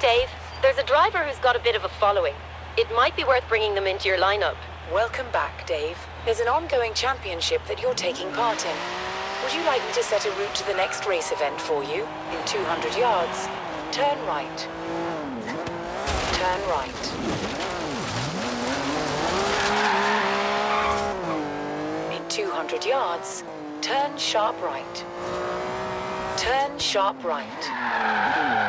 Dave. There's a driver who's got a bit of a following. It might be worth bringing them into your lineup. Welcome back, Dave. There's an ongoing championship that you're taking part in. Would you like me to set a route to the next race event for you? In 200 yards, turn right. Turn right. In 200 yards, turn sharp right. Turn sharp right.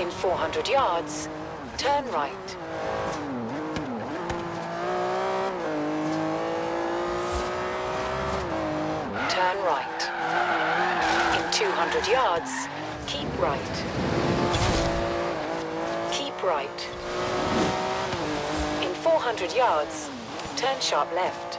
In 400 yards, turn right. Turn right. In 200 yards, keep right. Keep right. In 400 yards, turn sharp left.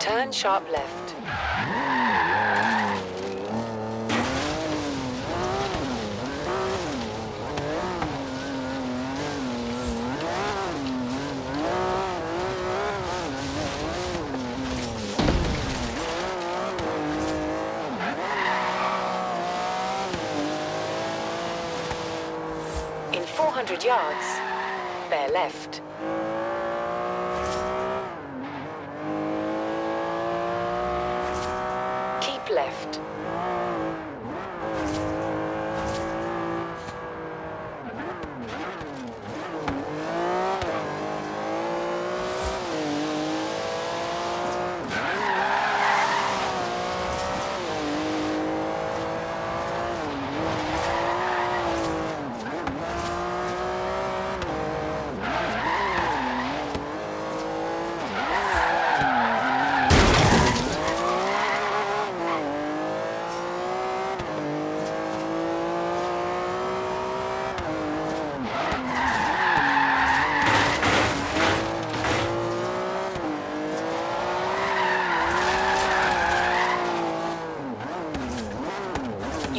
Turn sharp left. In 400 yards, bear left. Keep left.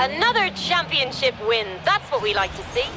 Another championship win. That's what we like to see.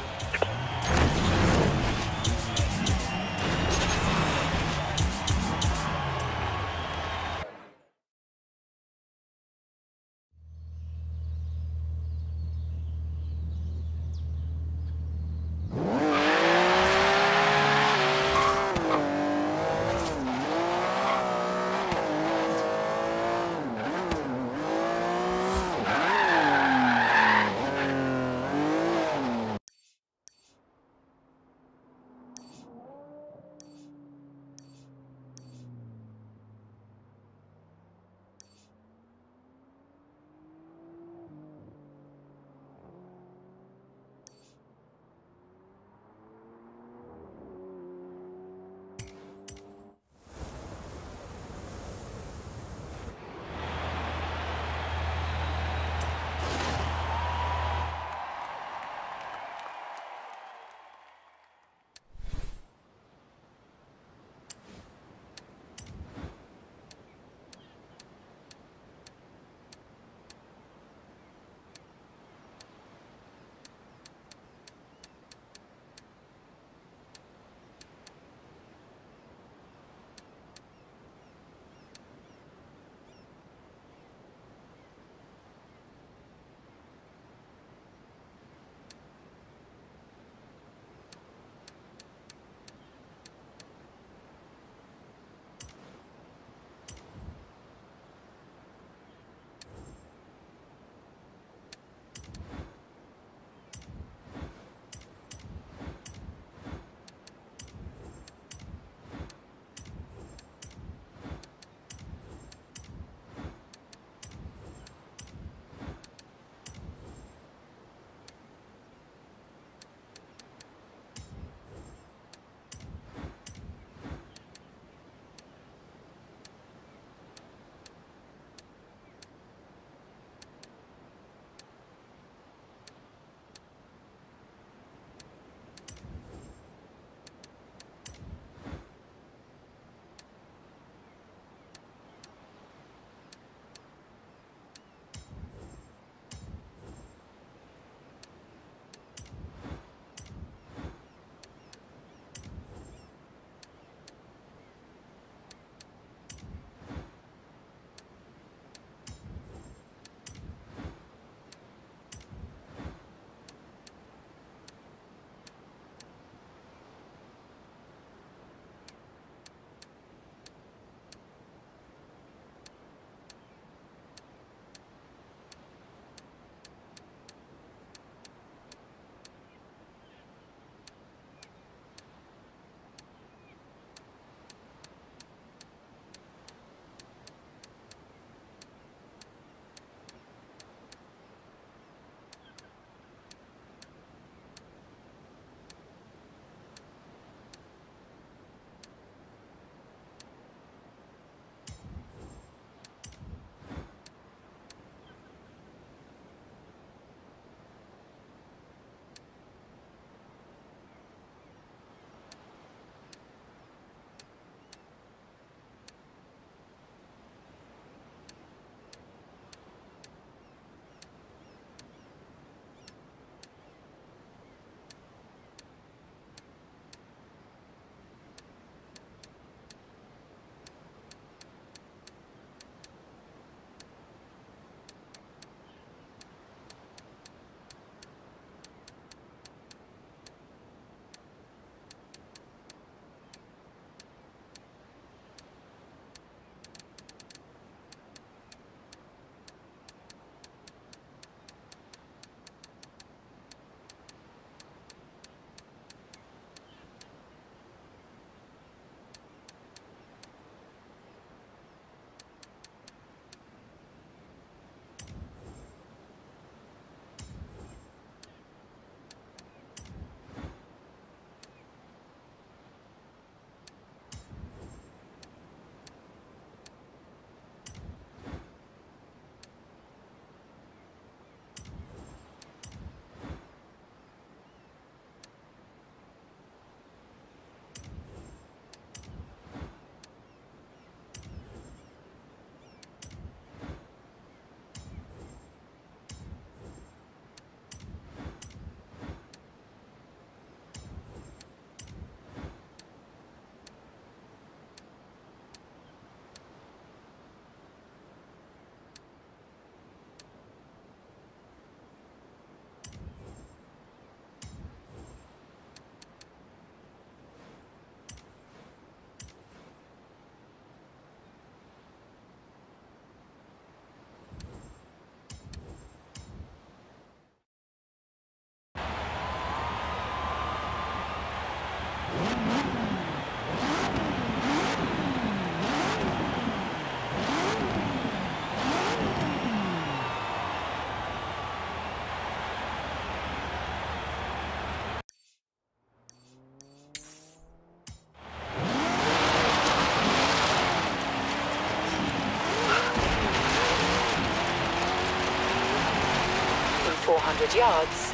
200 yards,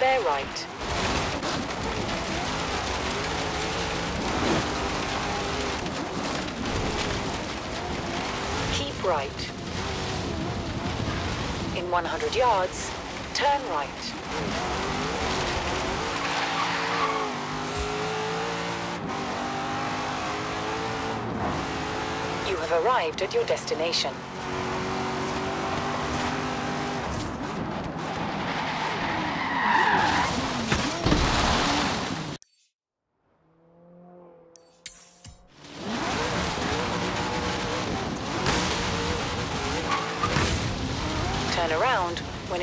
bear right. Keep right. In 100 yards, turn right. You have arrived at your destination.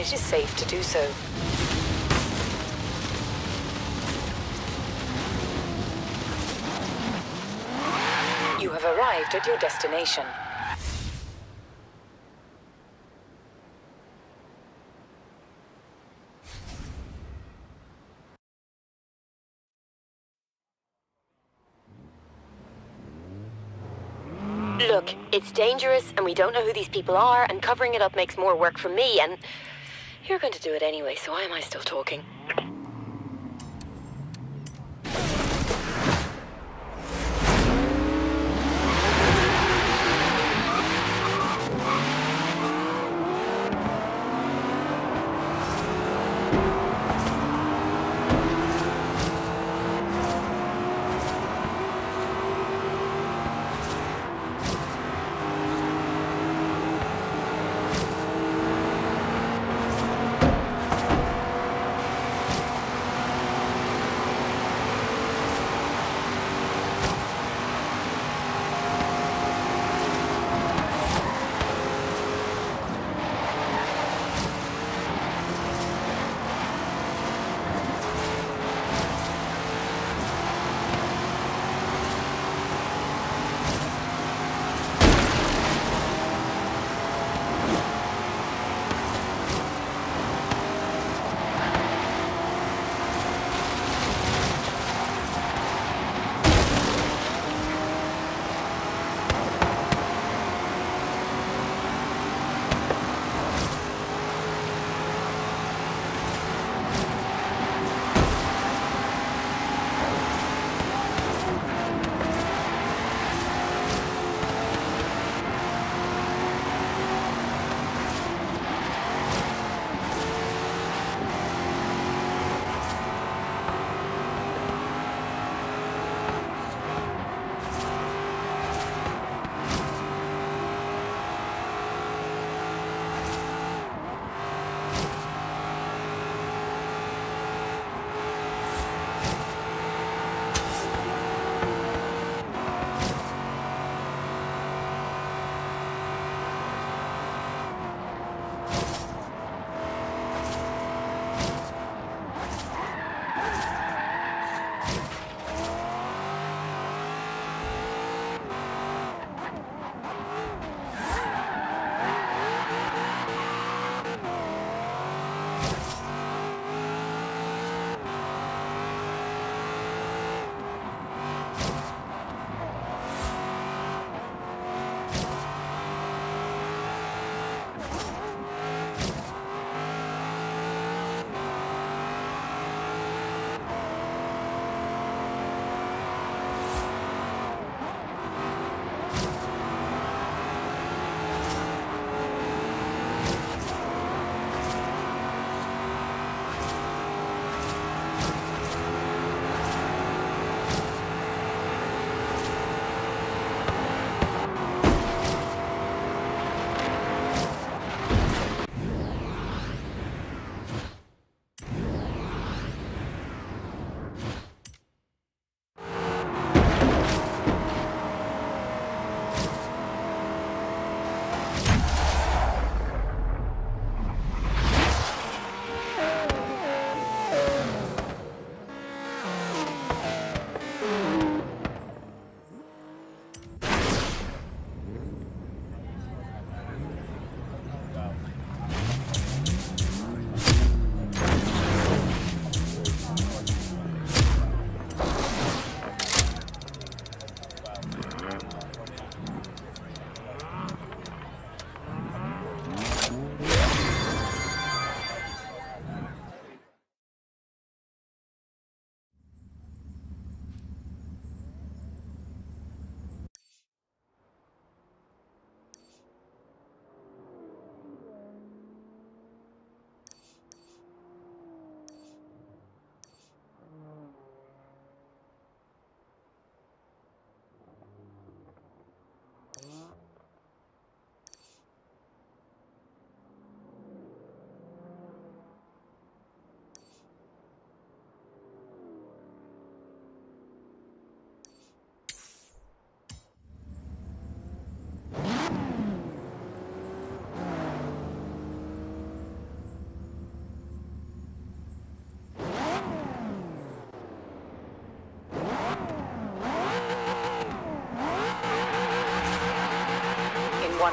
It is safe to do so. You have arrived at your destination. Look, it's dangerous and we don't know who these people are, and covering it up makes more work for me, and you're going to do it anyway, so why am I still talking?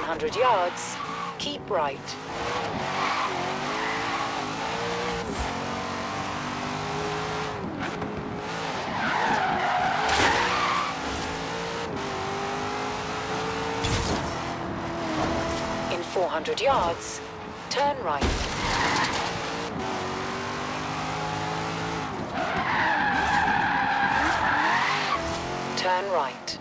100 yards, keep right. In 400 yards, turn right. Turn right.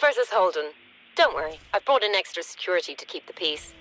Versus Holden. Don't worry, I've brought in extra security to keep the peace.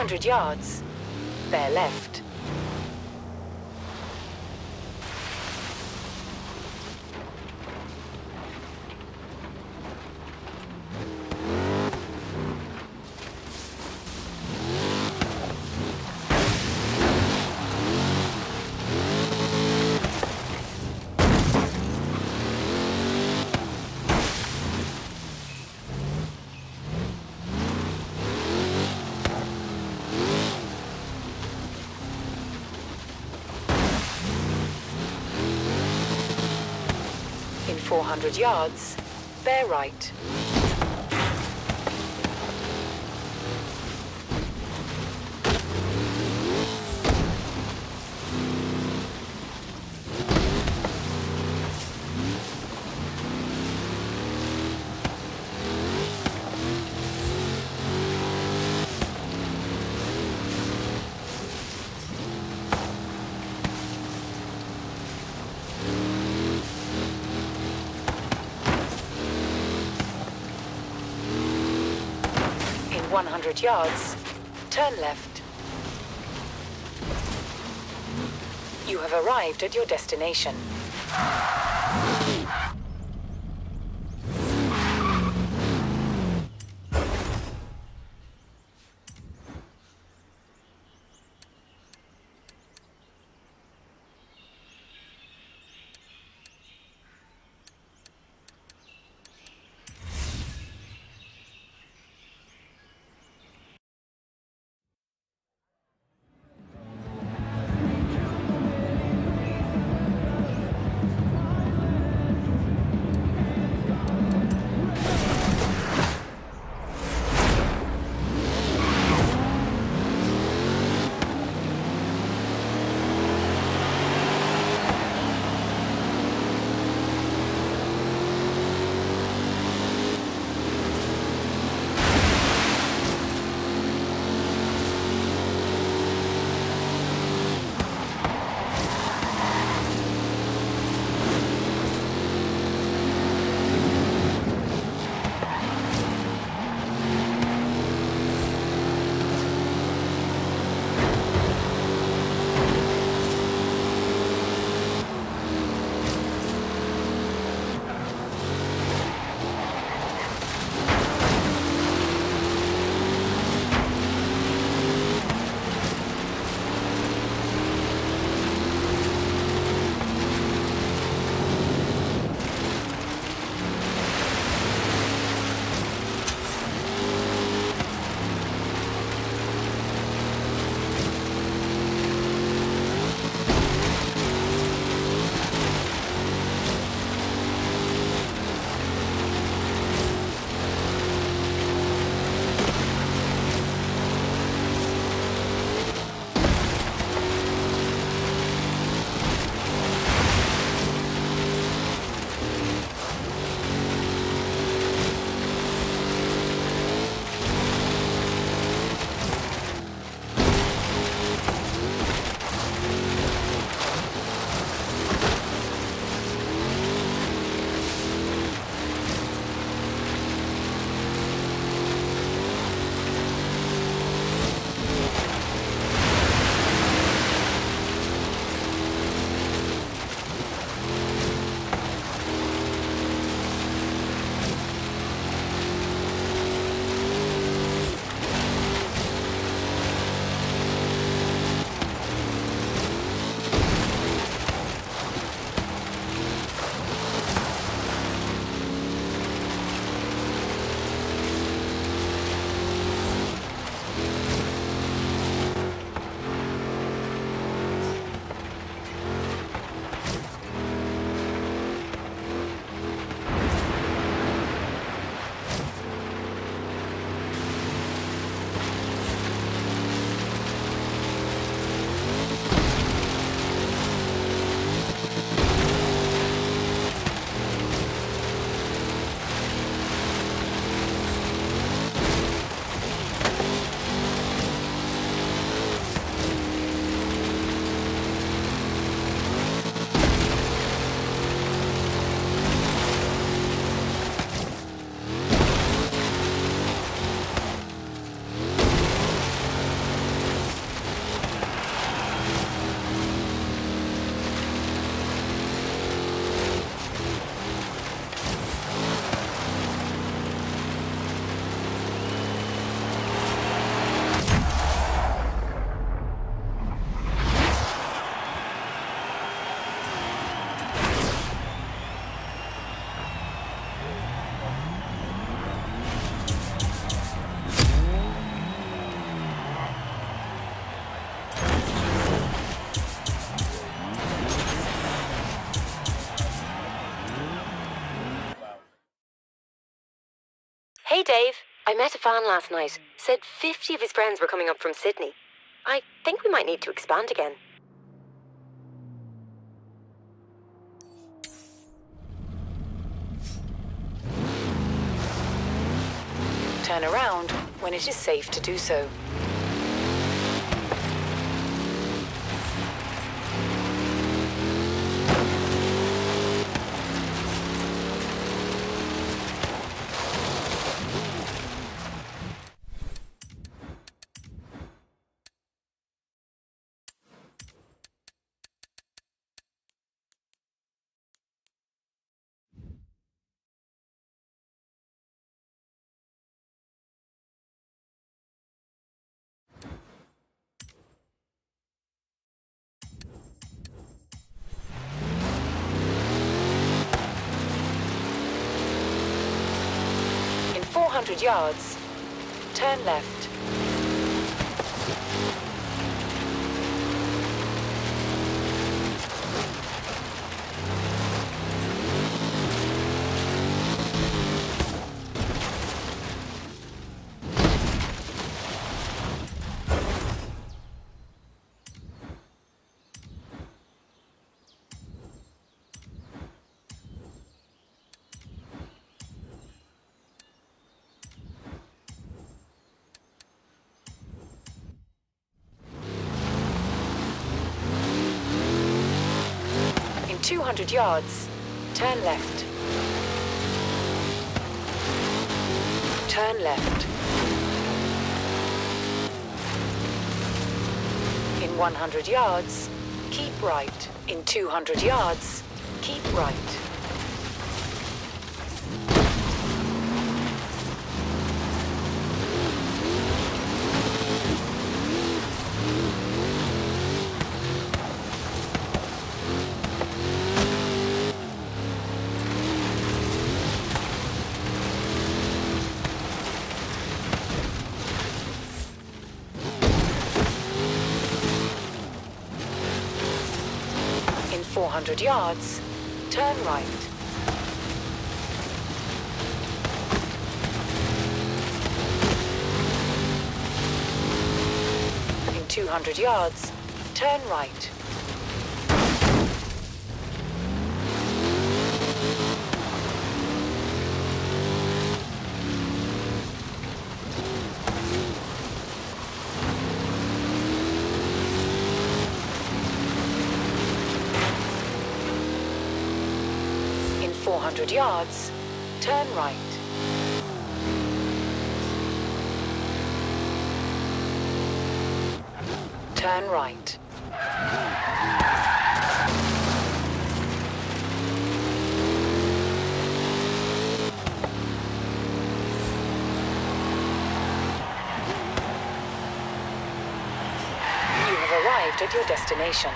200 yards. Bear left. 400 yards, bear right. 100 yards, turn left. You have arrived at your destination. Dave. I met a fan last night. Said 50 of his friends were coming up from Sydney. I think we might need to expand again. Turn around when it is safe to do so. In 400 yards, turn left. 200 yards, turn left. Turn left. In 100 yards, keep right. In 200 yards, keep right. In 400 yards, turn right. In 200 yards, turn right. In 400 yards, turn right. Turn right. You have arrived at your destination.